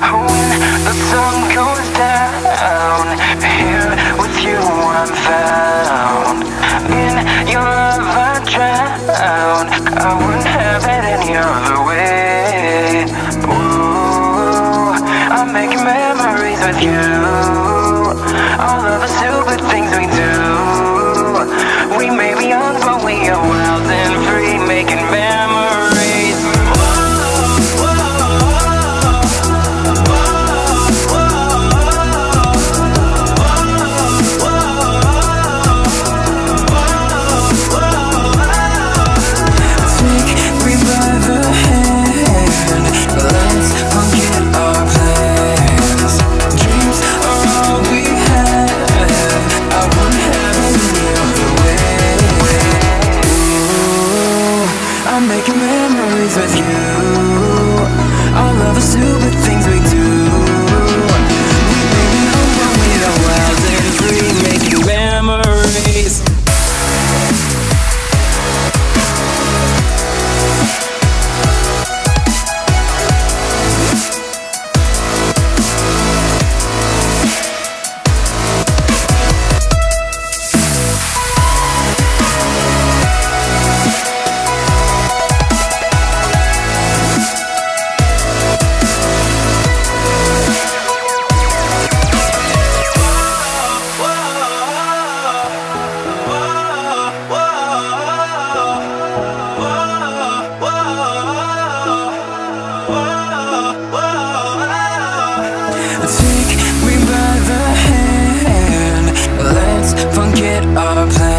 When the sun goes down, here with you I'm found. In your love I drown. I wouldn't have it any other way. Ooh, I'm making memories with you. get our plan.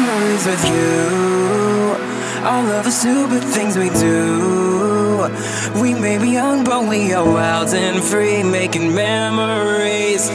memories with you. All of the stupid things we do. We may be young, but we are wild and free, making memories.